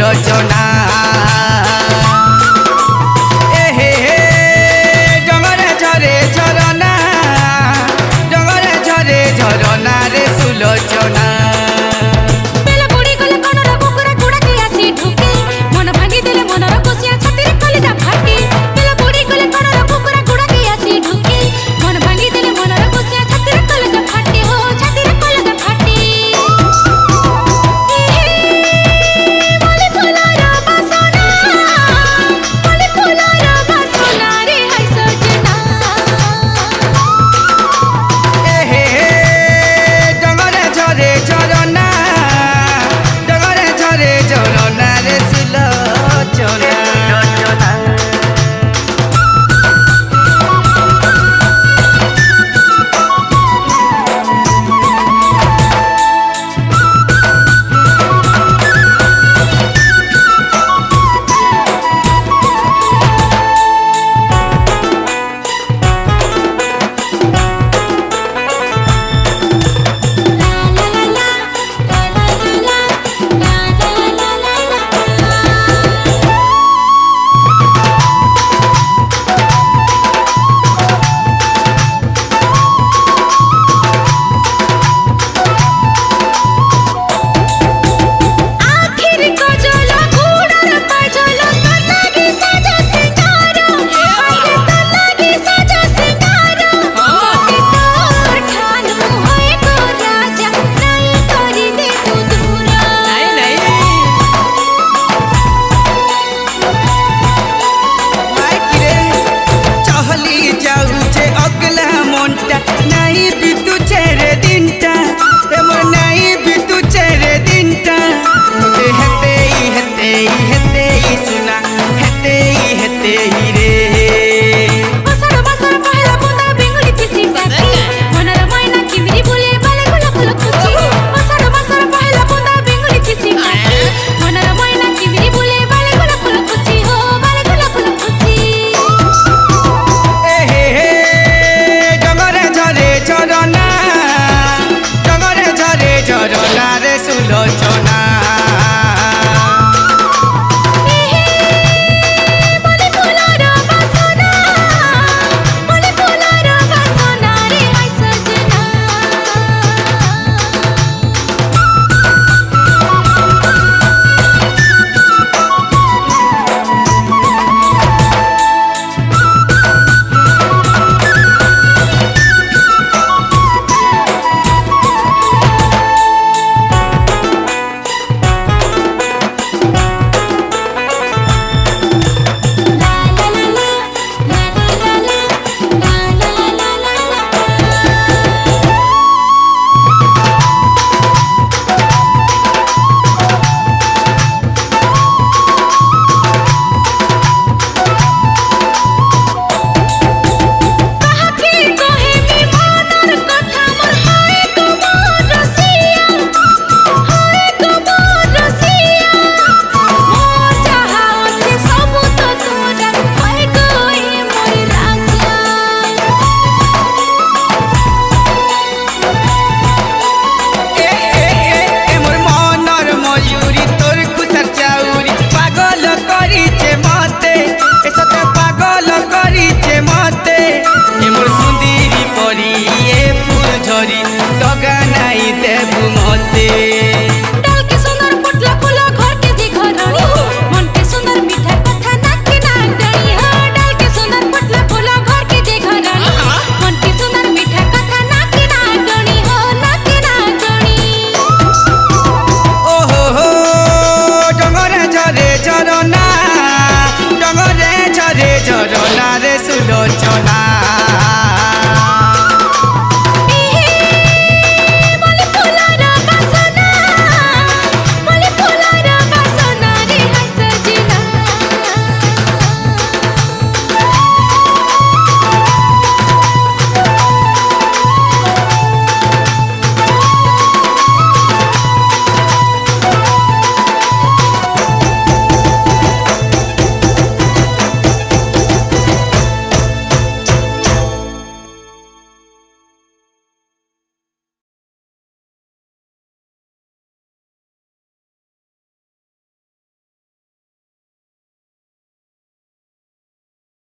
Rachana chola